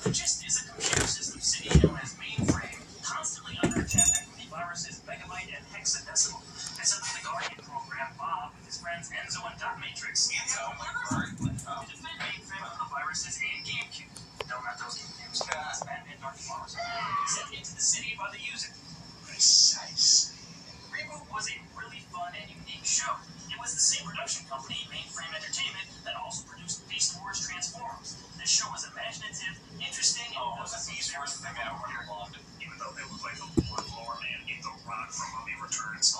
The gist is a computer system city known as Mainframe, constantly under attack from the viruses Megabyte and Hexadecimal. And suddenly the Guardian program, Bob, with his friends Enzo and Dot Matrix, Enzo, to defend Mainframe from the viruses and GameCube. No, not those GameCubes. Uh, Batman Dark Force. Sent into the city by the user. Precise. Reboot was a really fun and unique show. It was the same production company, Mainframe Entertainment, Even though they look like the blood blower man in The Rock from Mummy Returns.